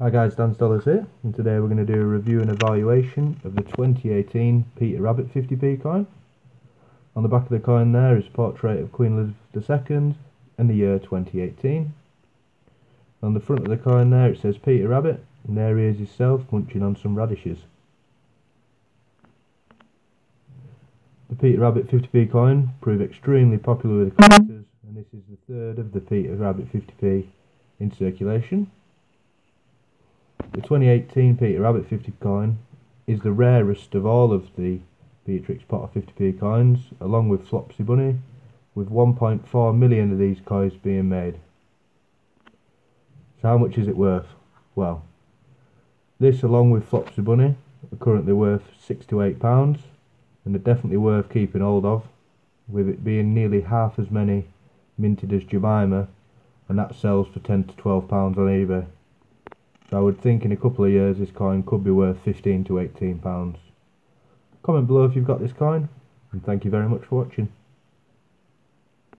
Hi guys, Dans Dollars here, and today we're going to do a review and evaluation of the 2018 Peter Rabbit 50p coin. On the back of the coin there is a portrait of Queen Elizabeth II and the year 2018. On the front of the coin there it says Peter Rabbit, and there he is himself munching on some radishes. The Peter Rabbit 50p coin proved extremely popular with collectors, and this is the third of the Peter Rabbit 50p in circulation. The 2018 Peter Rabbit 50 coin is the rarest of all of the Beatrix Potter 50p coins, along with Flopsy Bunny, with 1.4 million of these coins being made. So how much is it worth? Well, this along with Flopsy Bunny are currently worth 6 to 8 pounds and are definitely worth keeping hold of, with it being nearly half as many minted as Jemima and that sells for 10 to 12 pounds on eBay. I would think in a couple of years this coin could be worth 15 to 18 pounds. Comment below if you've got this coin and thank you very much for watching.